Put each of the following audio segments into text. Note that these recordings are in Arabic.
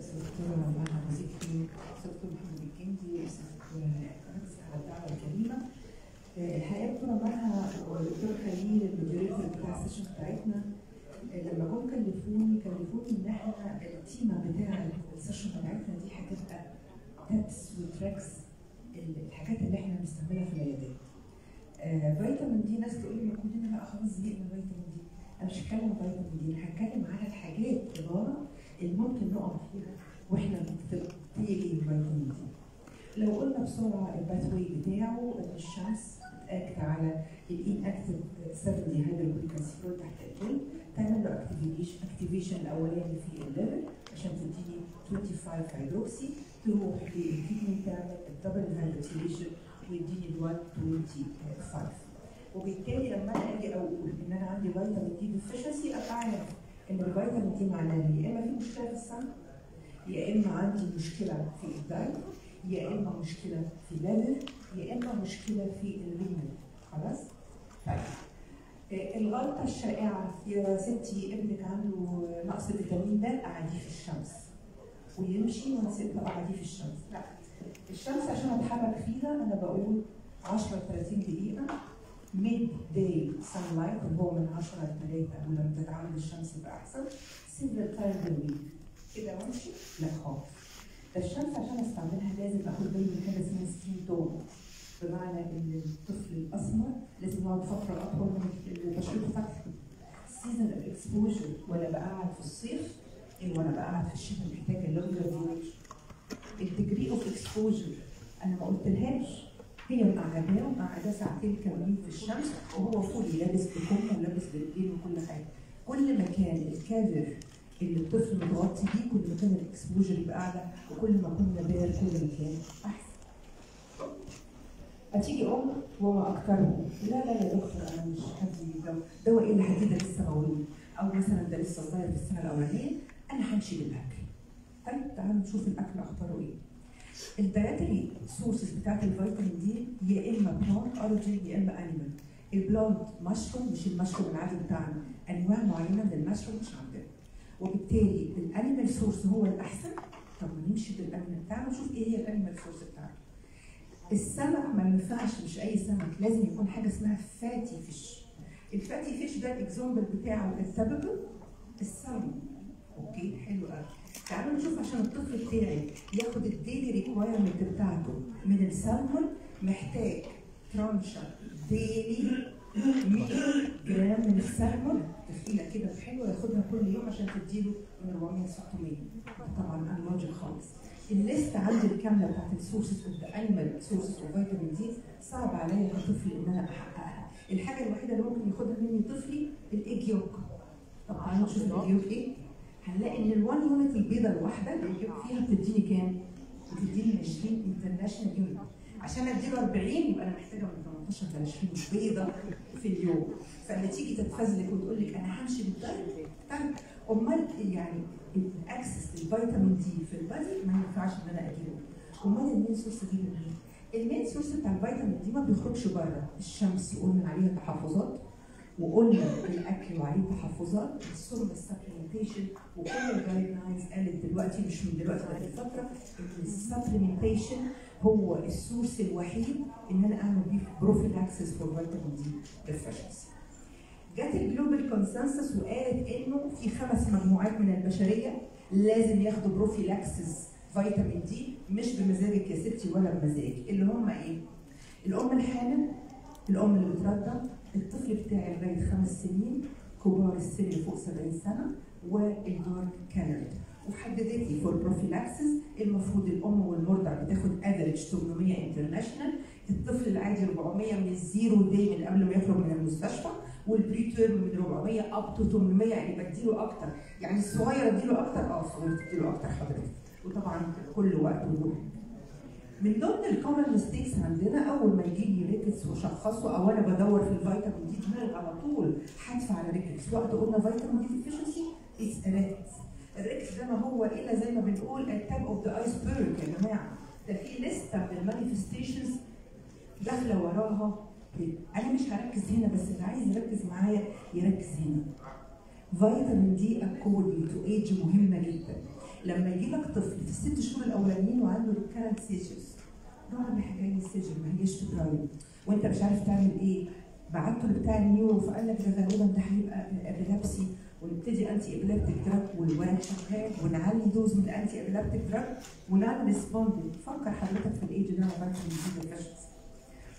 دكتورة مها وزيكي دكتور محمد الجندي رئيس على الدعوة الكريمة الحقيقة دكتورة مها والدكتور خليل ال moderator بتاع ال session بتاعتنا لما جم كلفوني كلفوني ان إحنا التيمة بتاع ال session بتاعتنا دي هتبقى tips و tricks الحاجات اللي إحنا بنستعملها في العيادات. آه فيتامين D ناس تقول لي كلنا بقى خلاص زهقنا فيتامين D. أنا مش هتكلم فيتامين D أنا هتكلم على الحاجات الغلط اللي ممكن نقع فيها وإحنا ندي فيتامين D. لو قلنا بسرعة ال pathway بتاعه إن الشمس بت act على ال inactive 7 dehydrocholesterol تحت الجلد تعمل له activation activation الأولاني في ال liver عشان تديني 25 hydroxy تروح لل kidney تعمل ال double hydroxylation ويديني ال one 25 وبالتالي لما أنا أجي أقول إن أنا عندي فيتامين D deficiency عارف إن الفيتامين D معناه يا إما في مشكلة في السمع يا إما عندي مشكلة في ال diet يا إما مشكلة في ال liver يا إما مشكلة في ال renal خلاص؟ طيب. الغلطة الشائعة يا ستي ابنك عنده نقص فيتامين D قعديه في الشمس. ويمشي ونسيبه قعديه في الشمس. لا. الشمس عشان أتحرك فيها أنا بقول 10 30 دقيقة. midday sunlight اللي هو من 10 ل 3 ولما تتعامل الشمس يبقى احسن several times بال week كده وامشي لا خالص الشمس عشان استعملها لازم اخد بالي من حاجة اسمها skin tone بمعنى ان الطفل الاسمر لازم يقعد فتره اطول من بشرته فاتحه season exposure ولا بقعد في الصيف وأنا بقعد في الشتاء محتاجه longer duration ال degree of exposure أنا ما قلتلهاش هي مقعداه مقعداه ساعتين كاملين في الشمس وهو fully لابس بكم ولابس برجلين وكل حاجة كل ما كان ال cover اللي الطفل متغطي بيه كل ما كان ال exposure يبقى أعلى وكل ما كنا بارد كل ما كان أحسن. هتيجي أم وما اكثرهم لا لا يا دكتور أنا مش هدي دواء دواء إيه اللي هدي ده لسه مولود أو مثلا ده لسه صغير في السنة الأولانية أنا همشي بالأكل. طيب تعالوا نشوف الأكل أخباره إيه. ال dietary sources بتاعت ال vitamin D يا إما plant origin يا إما animal. ال plant mushroom مش المشروم العادي بتاعنا. أنواع معينة من المشروم مش عندنا. وبالتالي ال animal source هو الأحسن. طب ما نمشي بال animal بتاعنا نشوف إيه هي ال animal source بتاعنا. السمك ما ينفعش مش أي سمك. لازم يكون حاجة اسمها fatty fish ال fatty fish ده ال example بتاعه السبب السلمون okay حلو قوي تعالوا نشوف عشان الطفل بتاعي ياخد ال daily requirement بتاعته. من السلمون محتاج ترانشا daily 100 جرام من السلمون تفقيله كده حلوة ياخدها كل يوم عشان تديله من 400 ل 600 طبعا unlogic خالص. ال list عندي الكاملة بتاعت ال sources of the animal sources of vitamin D صعب عليا كطفل إن أنا أحققها. الحاجة الوحيدة اللي ممكن ياخدها مني طفلي الايج يوك طب تعالوا نشوف الايج يوك إيه؟ هنلاقي إن ال1 unit البيضة الواحدة الايج يوك فيها بتديني كام؟ بتديني 20 international unit عشان أديله 40 يبقى أنا محتاجة من 18 ل 20 بيضة في اليوم. فلما تيجي تتفزلك وتقول لك أنا همشي بال diet طيب أمال يعني ال access لل vitamin D في ال body ما ينفعش إن أنا أجيبه. أمال ال main source اجيبه منين؟ ال main source بتاع ال vitamin D ما بيخرجش بره. الشمس قلنا عليها تحفظات. وقلنا الأكل وعليه تحفظات السورم ال supplementation وكل ال guidelines قالت دلوقتي مش من دلوقتي من فترة إن ال supplementation هو ال source الوحيد إن أنا أعمل بيه prophylaxis for vitamin D deficiency. جت ال global consensus وقالت إنه في خمس مجموعات من البشرية لازم ياخدوا prophylaxis vitamin D مش بمزاجك يا ستي ولا بمزاجك اللي هم إيه؟ الأم الحامل الأم اللي بترضع الطفل بتاعي لغايه خمس سنين كبار السن فوق 70 سنة وال dark color وحددت لي for prophylaxis المفروض الأم والمرضع بتاخد average 800 international الطفل العادي 400 من ال zero day من قبل ما يخرج من المستشفى وال preterm من 400 up to 800 يعني بديله أكتر. يعني الصغير اديله أكتر؟ آه الصغير تديله أكتر حضرتك. وطبعا كل وقت وجهد من ضمن ال common mistakes عندنا أول ما يجي لي rickets وشخصه أو أنا بدور في ال vitamin D دماغي على طول هدفع على rickets. وقت قلنا vitamin D deficiency it's rickets ال rickets ده ما هو إلا زي ما بنقول ال tip of the iceberg يا جماعة. ده في لسته من ال manifestations داخلة وراها. أنا مش هركز هنا بس اللي عايز يركز معايا يركز هنا. vitamin D according to age مهمة جدا. لما يجي لك طفل في الست شهور الأولانيين وعنده recurrent seizures رعب حكاية ال seizure ما هيش تجاري وأنت مش عارف تعمل إيه؟ بعته لبتاع ال neuro فقال لك ده غالبا ده هيبقى epilepsy ونبتدي anti epileptic drug والورق شغال ونعلي dose من ال anti epileptic drug و non responding فكر حضرتك في الايدج ده عملت من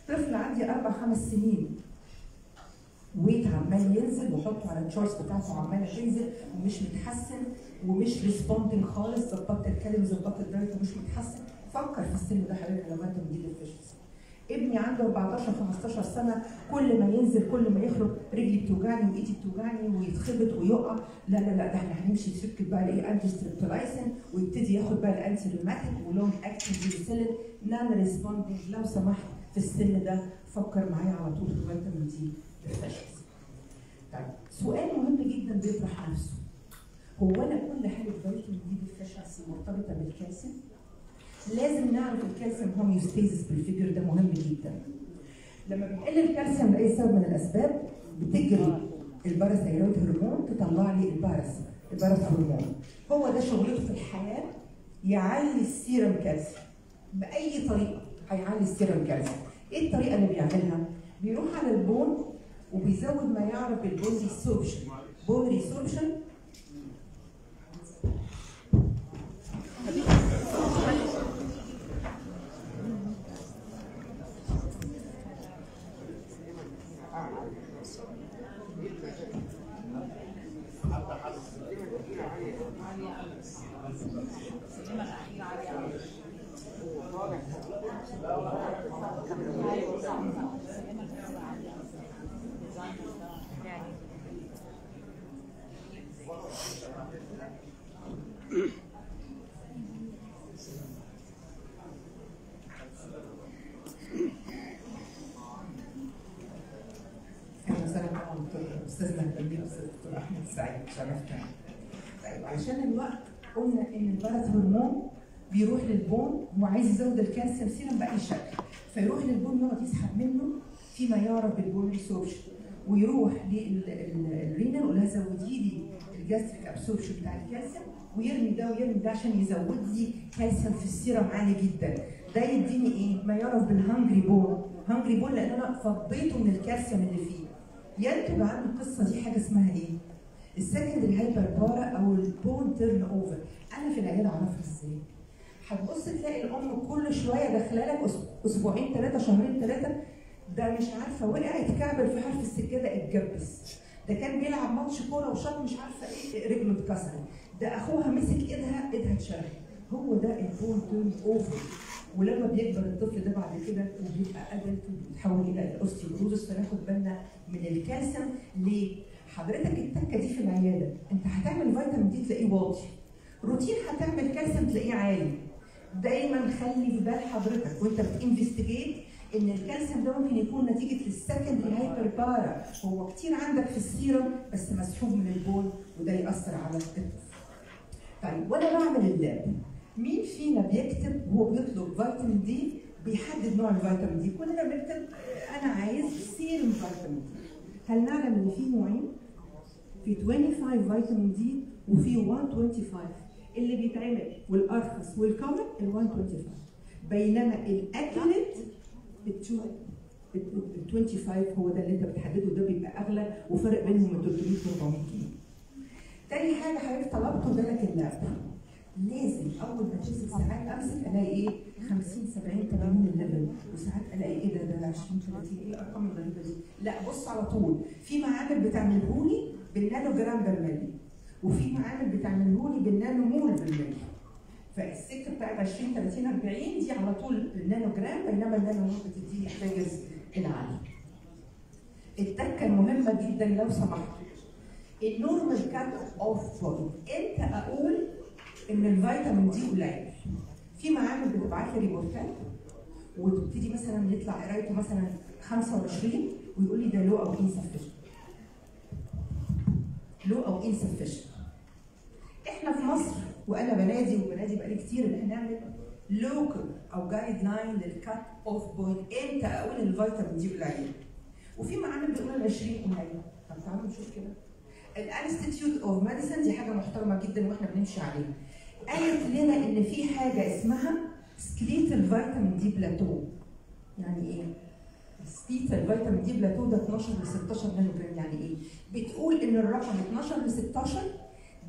طفل عندي أربع خمس سنين. weight عمال ينزل وحطه على ال charts بتاعته عماله تنزل ومش متحسن ومش responding خالص ظبطت الكلمة ظبطت ال diet ومش متحسن. فكر في السن ده حضرتك لما انت بتجيب ابني عنده 14 15 سنة كل ما ينزل كل ما يخرج رجلي بتوجعني وايدي بتوجعني ويتخبط ويقع. لا لا لا ده إحنا هنمشي نشكل بقى الايه anti streptolysin ويبتدي ياخد بقى ال anti rheumatic و long acting penicillin non responding لو سمحت في السن ده فكر معايا على طول في فيتامين طيب سؤال مهم جدا بيطرح نفسه. هو أنا كل حاجة vitamin D deficiency مرتبطة بالكالسيوم؟ لازم نعرف ال calcium homeostasis بال figure ده مهم جدا. لما بيقل الكالسيوم لأي سبب من الأسباب بتجري ال parathyroid hormone تطلع لي ال parath ال parathormone. هو ده شغلته في الحياة يعلي ال serum calcium. بأي طريقة هيعلي ال serum calcium؟ إيه الطريقة اللي بيعملها؟ بيروح على ال bone وبيزود ما يعرف بال bone resorption bone resorption أحمد سعيد شرفتنا. طيب عشان الوقت قلنا إن ال parathormone بيروح لل bone وعايز يزود ال calcium serum بأي شكل فيروح لل bone يقعد يسحب منه فيما يعرف بال bone resorption ويروح لل renal يقول لها زودي لي ال gastric absorption بتاع الكالسيوم ويرمي ده ويرمي ده عشان يزود لي كالسيوم في السيرم عالي جدا ده يديني إيه؟ ما يعرف بال hungry bone hungry bone لأن أنا فضيته من الكالسيوم اللي فيه ينتج عن القصة دي حاجة اسمها إيه؟ ال secondary hyperpara أو ال bone turnover أنا في العيادة أعرفها إزاي؟ هتبص تلاقي الأم كل شوية داخلة لك أسبوعين ثلاثة شهرين ثلاثة ده مش عارفة وقع اتكعبل في حرف السجادة اتجبس. ده كان بيلعب ماتش كورة وشاط مش عارفة إيه رجله اتكسرت. ده أخوها مسك إيدها إيدها اتشرخت هو ده ال bone turnover ولما بيكبر الطفل ده بعد كده وبيبقى adult وبيتحول إلى ال osteoporosis فناخد بالنا من الكالسيوم. ليه؟ حضرتك التكة دي في العيادة أنت هتعمل فيتامين دي تلاقيه واطي. روتين هتعمل كالسيوم تلاقيه عالي. دايما خلي في بال حضرتك وأنت بت investigate إن الكالسيوم ده ممكن يكون نتيجة لل secondary hyperpara هو كتير عندك في السيرم بس مسحوب من البول وده يأثر على الطفل. طيب وأنا بعمل ال lab. مين فينا بيكتب وهو بيطلب فيتامين دي بيحدد نوع الفيتامين دي؟ كلنا بنكتب أنا عايز سيرم فيتامين دي. هل نعلم إن في نوعين؟ في 25 فيتامين دي وفي 1,25 اللي بيتعمل والأرخص وال common ال 1,25 بينما ال accurate ال 25 هو ده اللي انت بتحدده ده بيبقى اغلى وفرق بينهم من 300 و 400 جنيه. تاني حاجة حضرتك طلبته جالك ال lab لازم أول ما تمسك ساعات أمسك ألاقي إيه؟ 50 70 80 ال level. وساعات ألاقي إيه ده؟ ده 20 30 إيه الأرقام الغريبة دي؟ لا بص على طول. في معامل بتعملهولي بالنانو جرام بالملي. وفي معامل بتعملهولي بالنانو مول بالملي. فالسكه بتاعت 20 30 40 دي على طول النانو جرام بينما النانو مول بتديني حاجة عالية. التكة المهمة جدا لو سمحتوا ال normal cut off point إمتى أقول إن الفيتامين دي قليل. في معامل بتبعت لي ريبورتات وتبتدي مثلا يطلع قرايته مثلا 25 ويقول لي ده low أو insufficient low أو insufficient إحنا في مصر وأنا بنادي وبنادي بقالي كتير إن إحنا نعمل local أو guideline لل cut off point إمتى؟ أقول الفيتامين دي قليل. وفي معامل بيقول ال 20 قليل. طب تعالوا نشوف كده. ال Institute of Medicine دي حاجة محترمة جدا وإحنا بنمشي عليها. قالت لنا إن في حاجة اسمها skeletal vitamin D plateau يعني إيه؟ skeletal vitamin D plateau ده 12 ل 16 نانو جرام يعني إيه؟ بتقول إن الرقم 12 ل 16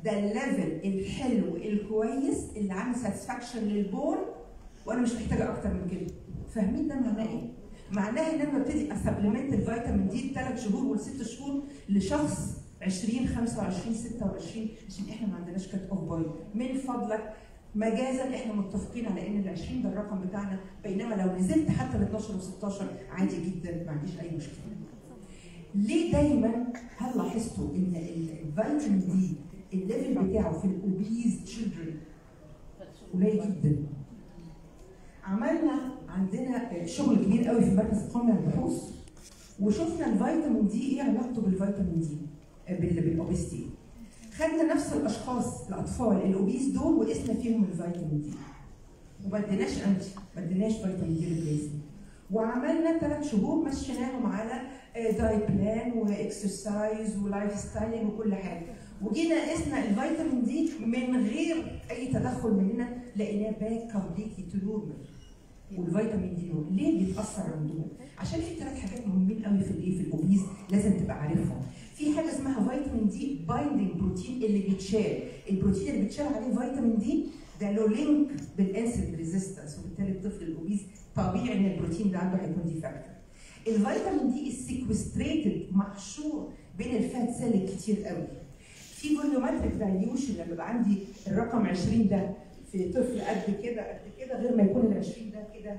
ده ال level الحلو الكويس اللي عامل satisfaction لل bone وأنا مش محتاجة أكتر من كده فاهمين ده معناه إيه؟ معناه إن أنا ببتدي أ supplement الفيتامين دي ثلاث شهور ولست شهور لشخص 20 25 26 عشان إحنا ما عندناش cut off point من فضلك مجازا إحنا متفقين على إن ال 20 ده الرقم بتاعنا بينما لو نزلت حتى ل 12 و 16 عادي جدا ما عنديش أي مشكلة. ليه دايما هل لاحظتوا إن الفيتامين دي ال level بتاعه في ال obese children قليل جدا؟ عملنا عندنا شغل كبير قوي في المركز القومي للبحوث وشفنا الفيتامين دي إيه علاقته بالفيتامين دي بال obesity خدنا نفس الأشخاص الأطفال ال obese دول وقسنا فيهم الفيتامين دي. وما اديناش انتي ما اديناش فيتامين دي replacement وعملنا ثلاث شهور مشيناهم على diet plan و exercise و lifestyle وكل حاجة. وجينا قسنا الفيتامين دي من غير أي تدخل مننا لقيناه back completely to normal والفيتامين دي ليه بيتأثر عندهم؟ عشان في ثلاث حاجات مهمين قوي في الايه في ال obese لازم تبقى عارفهم. في حاجة اسمها vitamin D binding protein اللي بيتشال. البروتين اللي بيتشال عليه فيتامين دي ده له link بال insulin resistance وبالتالي الطفل ال obese طبيعي إن البروتين ده عنده هيكون defect الفيتامين دي ال sequestrated محشور بين ال fat cell الكتير قوي. في volumetric dilution لما يبقى عندي الرقم 20 ده في طفل قد كده قد كده غير ما يكون ال 20 ده كده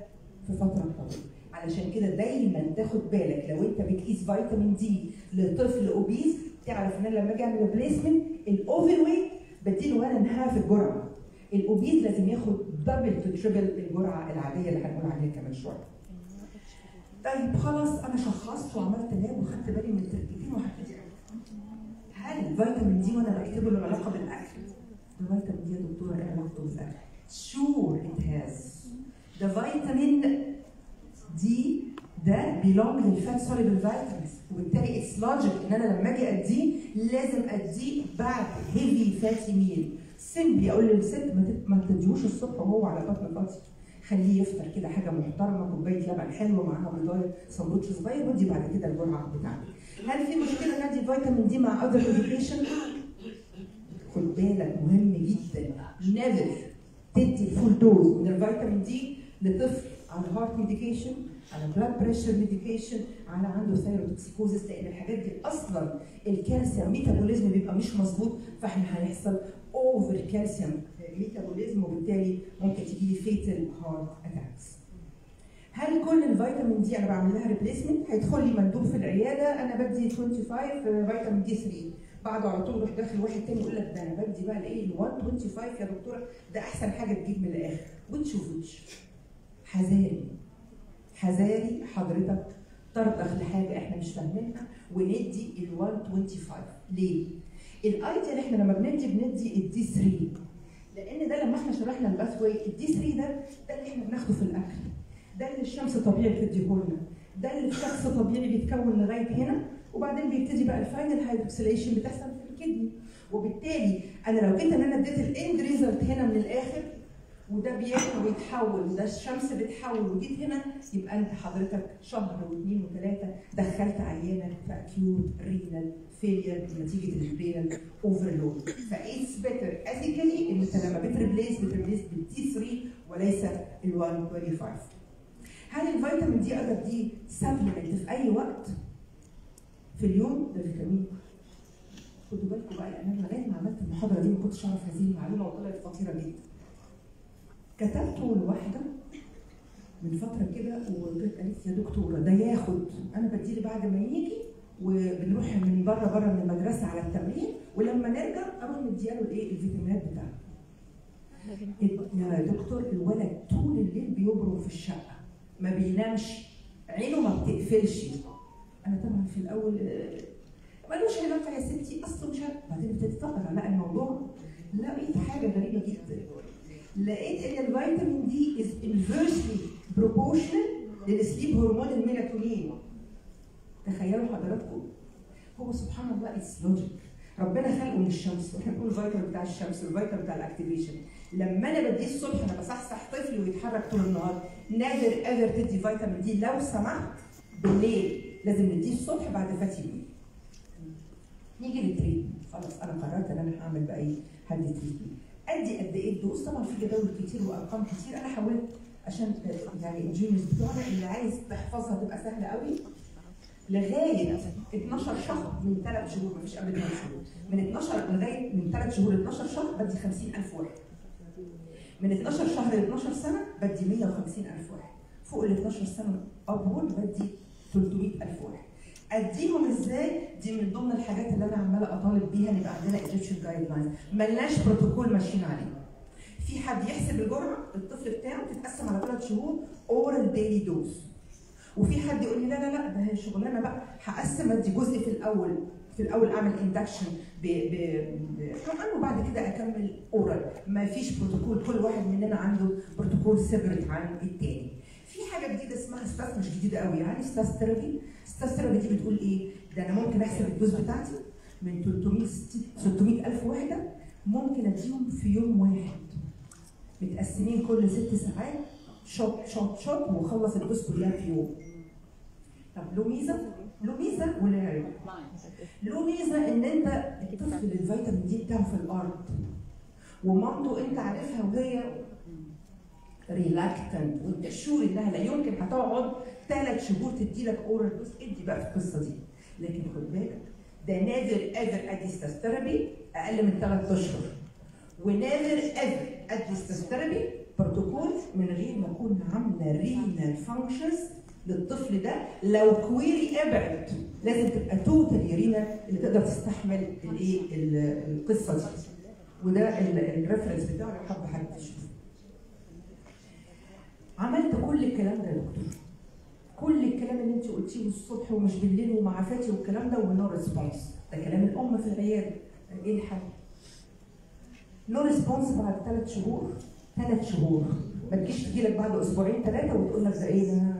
في فترة طويلة. علشان كده دايما تاخد بالك لو انت بتقيس فيتامين دي لطفل obese تعرف ان أنا لما أجي اعمل replacement ال overweight بديله ولا one and half الجرعة ال obese لازم ياخد double to triple الجرعة العادية اللي هنقول عليها كمان شوية طيب خلاص أنا شخصت وعملت lab وخدت بالي من التركيبين وهبتدي هل الفيتامين دي وأنا بكتبه له علاقة بالأكل؟ الفيتامين دي يا دكتوره إيه علاقته بالأكل؟ sure it has ده فيتامين دي ده بي belong لل fat soluble vitamins وبالتالي it's logic إن أنا لما أجي أديه لازم أديه بعد heavy fatty meal simply أقول للست ما تديهوش الصبح وهو على بطن فاضي خليه يفطر كده حاجة محترمة كوباية لبن حلوة معاها بيضاية سندوتش صغير ودي بعد كده الجرعة بتاعتي. هل في مشكلة إن أدي فيتامين دي مع other medication؟ خد بالك مهم جدا. never تدي full dose من الفيتامين دي لطفل على heart medication على blood pressure medication على عنده thyrotoxicosis لأن الحاجات دي أصلا الكالسيوم metabolism بيبقى مش مظبوط فإحنا هيحصل over calcium metabolism وبالتالي ممكن تجي لي fatal heart attacks. هل كل الفيتامين دي أنا بعمل لها replacement هيدخل لي مندوب في العيادة أنا بدي 25 فيتامين دي 3 بعده على طول يروح داخل واحد تاني يقول لك ده أنا بدي بقى الايه ال 1,25 يا دكتورة ده أحسن حاجة تجيب من الآخر. watch watch حذاري. حذاري حضرتك ترضخ لحاجة إحنا مش فاهمينها وندي ال 125 ليه؟ ال ideal إحنا لما بندي بندي ال D 3 لأن ده لما إحنا شرحنا ال pathway ال D 3 ده ده اللي إحنا بناخده في الأكل. ده اللي الشمس طبيعي بتديه لنا. ده اللي الشخص طبيعي بيتكون لغايه هنا وبعدين بيبتدي بقى ال final hydroxylation بتحصل في ال kidney وبالتالي أنا لو جيت إن أنا اديت ال end result هنا من الآخر وده بياكل ويتحول وده الشمس بتحول وجيت هنا يبقى انت حضرتك شهر واثنين وثلاثة دخلت عيانه في acute renal failure نتيجه ال renal overload ف it's better ethically إن أنت لما بت replace بت replace بال D 3 وليس ال 125 هل الفيتامين D أقدر أدي supplement في أي وقت؟ في اليوم؟ ده فيتامين خدوا بالكم بقى لأن أنا لغاية ما عملت المحاضرة دي ما كنتش أعرف هذه المعلومة وطلعت خطيرة جدا. كتبته لواحدة من فترة كده وجت قالت يا دكتورة ده ياخد أنا بديله بعد ما يجي وبنروح من بره بره من المدرسة على التمرين ولما نرجع أروح مدياله الإيه الفيتامينات بتاعته يا دكتور الولد طول الليل بيبرم في الشقة ما بينامش عينه ما بتقفلش. أنا طبعا في الأول ملوش علاقة يا ستي اصله مش بعدين ابتديت أقرأ لا الموضوع لقيت حاجة غريبة جدا. لقيت إن الفيتامين D is inversely proportional لل sleep hormone ال melatonin. تخيلوا حضراتكم. هو سبحان الله it's logic ربنا خلقه من الشمس. وإحنا بنقول الفيتامين بتاع الشمس والفيتامين بتاع ال activation لما أنا بديه الصبح أنا بصحصح طفلي ويتحرك طول النهار. never ever تدي فيتامين D لو سمحت بالليل لازم نديه الصبح بعد fatty نيجي لل treatment خلاص أنا قررت إن أنا هعمل بقى إيه هدي treatment أدي قد إيه ال dose طبعا في جداول كتير وأرقام كتير. أنا حاولت عشان يعني ال genius بتوعنا اللي عايز تحفظها تبقى سهلة قوي. لغاية 12 شهر من ثلاث شهور. مفيش قبل 2 شهور. من 12 لغاية من ثلاث شهور ل 12 شهر بدي 50000 واحد. من 12 شهر ل 12 سنة بدي 150000 واحد. فوق ال 12 سنة upward بدي 300000 واحد. أديهم إزاي؟ دي من ضمن الحاجات اللي أنا عمالة أطالب بيها إن يبقى عندنا Egyptian guidelines ملناش بروتوكول ماشيين عليه في حد يحسب الجرعة الطفل بتاعه تتقسم على ثلاث شهور oral daily dose وفي حد يقول لي لا لا لا ده هي شغلانة بقى. هقسم أدي جزء في الأول في الأول أعمل induction ب ب طبعا وبعد كده أكمل oral ما فيش بروتوكول كل واحد مننا عنده بروتوكول separate عن التاني. في حاجة جديدة اسمها stoss مش جديدة قوي يعني stoss therapy stoss therapy دي بتقول إيه؟ ده أنا ممكن أحسب ال dose بتاعتي من 300 600 ألف وحده ممكن أديهم في يوم واحد. متقسمين كل ست ساعات shot shot shot وخلص ال dose كلها في يوم. طب له ميزة؟ له ميزة ولا عيب له ميزة إن أنت الطفل الفيتامين D بتاعه في الأرض ومامته أنت عارفها وهي reluctant وانت sure إنها لا يمكن هتقعد ثلاث شهور تدي لك oral dose ادي بقى في القصة دي. لكن خد بالك ده never ever ادي therapy أقل من ثلاث أشهر. و never ever ادي therapy بروتوكول من غير ما أكون عاملة renal functions للطفل ده. لو query ابعد لازم تبقى total renal اللي تقدر تستحمل الإيه؟ القصة دي. وده ال reference بتاعه لو حب حد يشوفه. عملت كل الكلام ده يا دكتور. كل الكلام اللي انت قلتيه الصبح ومش بالليل ومع fatty والكلام ده و no response. ده كلام الأم في العياده إيه الحل؟ no response بعد ثلاث شهور. ثلاث شهور. ما تجيش تجي لك بعد أسبوعين ثلاثة وتقول لك ده إيه؟ ده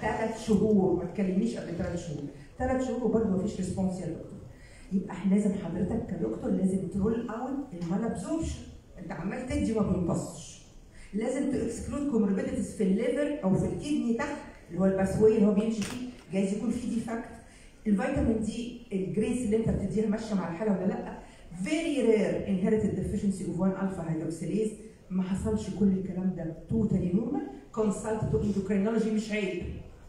ثلاث شهور. ما تكلمنيش قبل ثلاث شهور. ثلاث شهور وبرضه ما فيش response يا دكتور. يبقى إحنا لازم حضرتك كدكتور لازم ت rule out ال mal أنت عمال تدي ما بيمتصش لازم ت exclude comorbidities في ال liver أو في ال kidney تحت اللي هو ال pathway اللي هو بيمشي فيه جايز يكون فيه defect الفيتامين D الجرعة اللي انت بتديها ماشية مع الحالة ولا لأ very rare inherited deficiency of 1 alpha hydroxylase ما حصلش كل الكلام ده totally normal consult to endocrinology مش عيب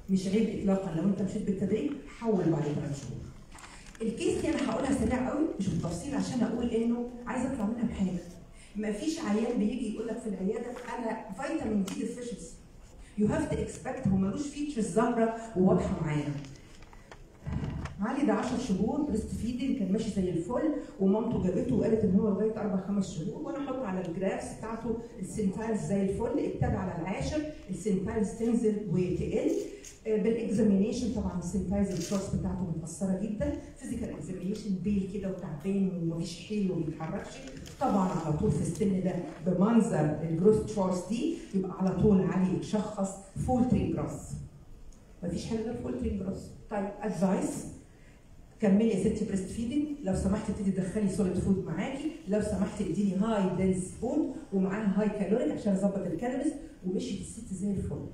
مش عيب اطلاقا. لو انت مشيت بالتدريج حول بعد ثلاث شهور ال case دي أنا هقولها سريع قوي مش بالتفصيل عشان أقول إنه عايزه أطلع منها بحاجة. ما فيش عيان بيجي يقول لك في العيادة أنا فيتامين D deficiency you have to expect هو ملوش features ظاهره وواضحة معانا. علي ده 10 شهور breast feeding كان ماشي زي الفل ومامته جابته وقالت إن هو لغاية أربع خمس شهور وأنا أحط على ال graphs بتاعته ال centiles زي الفل ابتدى على العاشر ال centiles تنزل وتقل. بال examination طبعا ال centiles ال charts بتاعته متأثرة جدا physical examination pale كده وتعبان ومفيش حيل وما بيتحركش طبعا على طول في السن ده بمنظر ال growth charts دي يبقى على طول علي يتشخص faltering growth مفيش حاجة غير faltering growth طيب advice كملي يا ستي breast feeding لو سمحتي تبتدي تدخلي solid food معاكي. لو سمحتي اديني high dense food ومعاها high caloric عشان أظبط ال calories ومشيت الست زي الفل.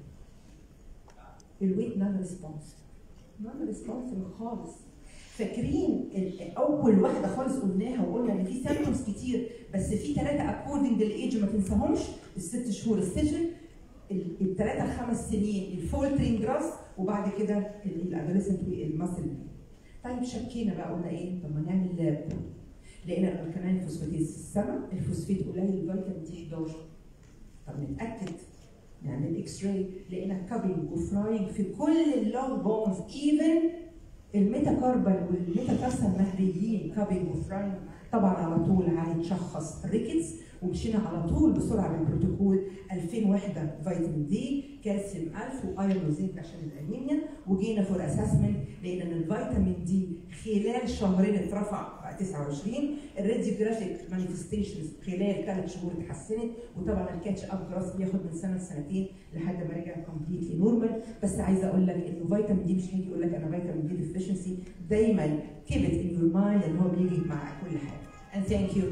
ال weight non response non response خالص. فاكرين أول واحدة خالص قلناها وقلنا إن في symptoms كتير بس في ثلاثة according لل age ما تنساهمش. الست شهور ال seizure الثلاثه الخمس سنين ال faltering growth وبعد كده ال adolescent وال muscle طيب شكينا بقى قلنا إيه؟ طب ما نعمل lab. لقينا ال alkaline phosphatase في السماء الفوسفيت قليل ال vitamin D 11 طب نتأكد نعمل X-ray لقينا cupping و fraying في كل اللونج بونز إيفن الميتاكاربال والميتاكارسل مهريين كابينج وفراينج. طبعا على طول عالي تشخص rickets ومشينا على طول بسرعة بالبروتوكول. 2000 وحدة vitamin D كالسيوم 1000 و iron وزنك عشان الأنيميا وجينا for assessment لقينا ان ال vitamin D خلال شهرين اترفع بقى 29 ال radiographic manifestations خلال ثلاث شهور اتحسنت وطبعا ال catch up growth بياخد من سنة لسنتين لحد ما رجع completely normal بس عايزه أقول لك إنه vitamin D مش هيجي يقول لك أنا vitamin D deficiency دايما keep it in your mind إن هو بيجي مع كل حاجة. And thank you.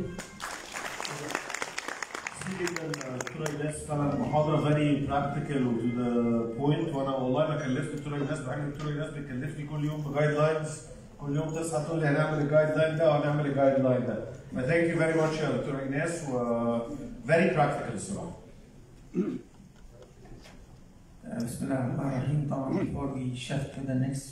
دكتوره ايناس فعلا محاضره very practical و to the point وأنا والله ما كلفت دكتوره ايناس بحاجة دكتوره ايناس بتكلفني كل يوم ب guidelines كل يوم تصحى تقول لي هنعمل ال guideline ده وهنعمل ال guideline ده. thank you very much يا دكتوره إيناس و very practical الصراحه بسم الله الرحمن الرحيم. طبعا before we shift to the next